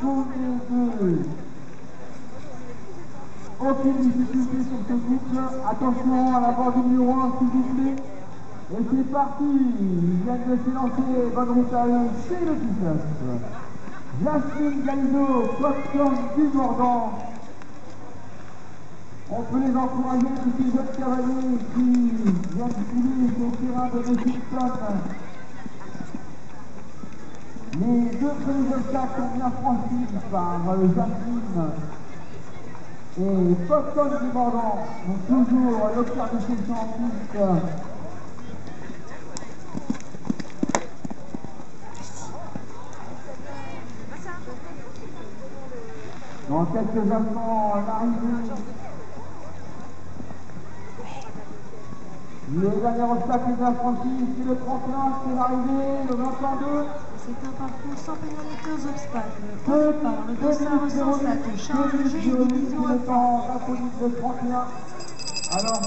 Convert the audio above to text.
tous les deux. Aucune difficulté sur ce boucle. Attention à la bande numéro 1, s'il vous plaît. Et c'est parti. Ils viennent de s'élancer. Bonne route à eux. C'est le 19. Jasmine Galido, Popcorn du Mordant. On peut les encourager, tous ces jeunes cavaliers qui viennent filer sur le terrain de Washington. Les deux premiers obstacles sont bien franchis par euh, Jasmine et Popcorn du Mordant. Donc toujours l'observation en piste. Dans quelques instants, l'arrivée. Le dernier obstacle est affranchi, c'est le 31, c'est l'arrivée, le 22. C'est un parcours sans pénalité aux obstacles. Au départ, le dossard recense la police de 31. Alors